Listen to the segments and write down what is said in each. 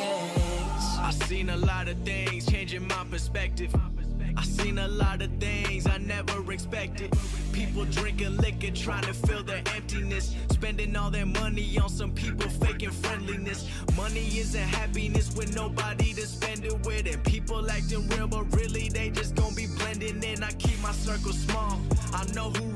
mannequins. I seen a lot of things changing my perspective. I seen a lot of things I never expected. People drinking liquor, trying to fill their emptiness. Spending all their money on some people faking friendliness. Money isn't happiness with nobody to spend it with. And people acting real, but really they just gonna be blending in. I keep my circle small. I know who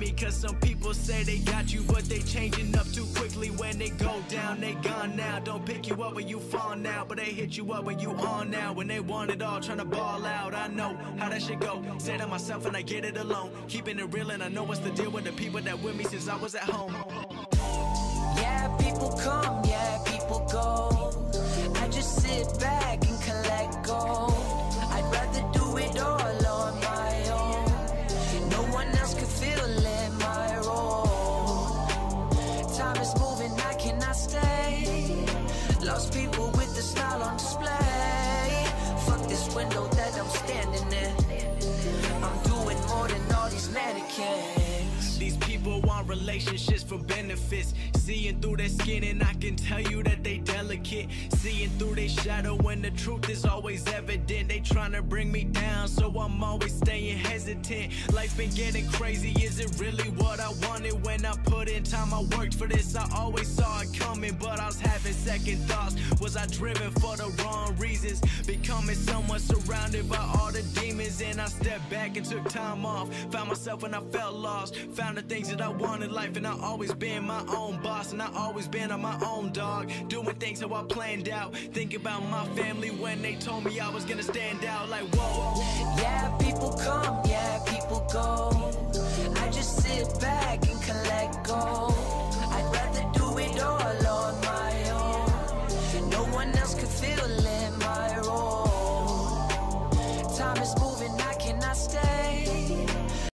me, cause some people say they got you, but they changing up too quickly when they go down. They gone now. Don't pick you up when you fall now, but they hit you up when you on now. When they want it all, tryna ball out. I know how that shit go. Say to myself and I get it alone. Keeping it real and I know what's the deal with the people that with me since I was at home. Yeah, people come, yeah, Lost people with the style on display. Fuck this window that I'm standing in. Relationships for benefits. Seeing through their skin, and I can tell you that they delicate. Seeing through their shadow, when the truth is always evident. They tryna bring me down, so I'm always staying hesitant. Life's been getting crazy. Is it really what I wanted? When I put in time, I worked for this. I always saw it coming, but I was having second thoughts. Was I driven for the wrong reasons? Becoming someone surrounded by all the demons, and I stepped back and took time off. Found myself when I felt lost. Found the things that I in life, and I always been my own boss, and I always been on my own dog. Doing things how I planned out. Think about my family when they told me I was gonna stand out. Like whoa. Yeah, people come, yeah, people go.